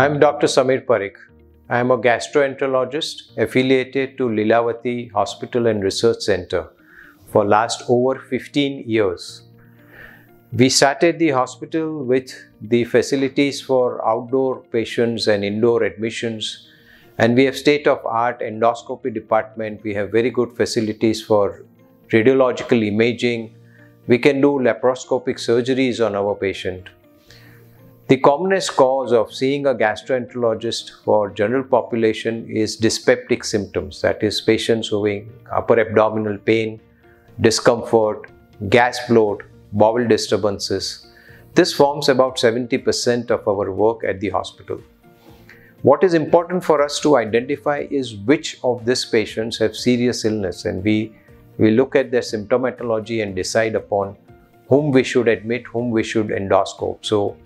I'm Dr. Samir Parikh. I am a gastroenterologist affiliated to Lilavati Hospital and Research Center for last over 15 years. We started the hospital with the facilities for outdoor patients and indoor admissions and we have state of art endoscopy department. We have very good facilities for radiological imaging. We can do laparoscopic surgeries on our patient. The commonest cause of seeing a gastroenterologist for general population is dyspeptic symptoms, that is patients having upper abdominal pain, discomfort, gas bloat, bowel disturbances. This forms about 70% of our work at the hospital. What is important for us to identify is which of these patients have serious illness and we, we look at their symptomatology and decide upon whom we should admit, whom we should endoscope. So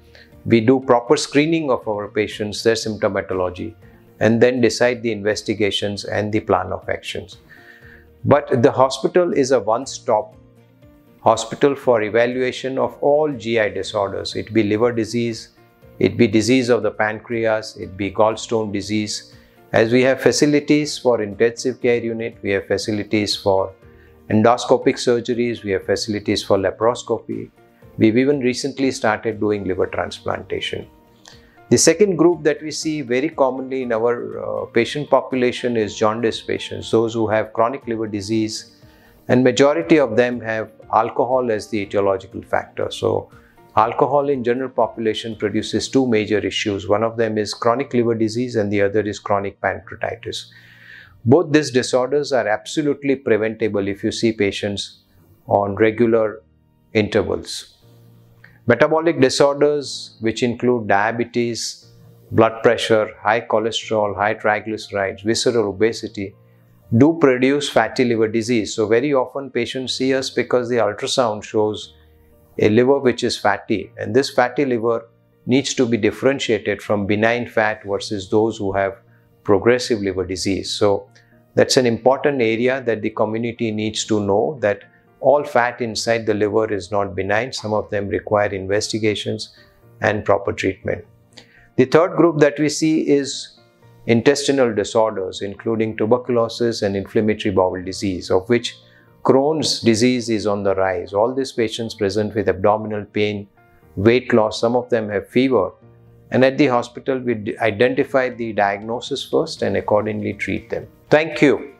we do proper screening of our patients, their symptomatology, and then decide the investigations and the plan of actions. But the hospital is a one-stop hospital for evaluation of all GI disorders. It be liver disease, it be disease of the pancreas, it be gallstone disease. As we have facilities for intensive care unit, we have facilities for endoscopic surgeries, we have facilities for laparoscopy, We've even recently started doing liver transplantation. The second group that we see very commonly in our uh, patient population is jaundice patients, those who have chronic liver disease and majority of them have alcohol as the etiological factor. So alcohol in general population produces two major issues. One of them is chronic liver disease and the other is chronic pancreatitis. Both these disorders are absolutely preventable if you see patients on regular intervals. Metabolic disorders, which include diabetes, blood pressure, high cholesterol, high triglycerides, visceral obesity, do produce fatty liver disease. So very often patients see us because the ultrasound shows a liver which is fatty and this fatty liver needs to be differentiated from benign fat versus those who have progressive liver disease. So that's an important area that the community needs to know that all fat inside the liver is not benign. Some of them require investigations and proper treatment. The third group that we see is intestinal disorders, including tuberculosis and inflammatory bowel disease, of which Crohn's disease is on the rise. All these patients present with abdominal pain, weight loss, some of them have fever. And at the hospital, we identify the diagnosis first and accordingly treat them. Thank you.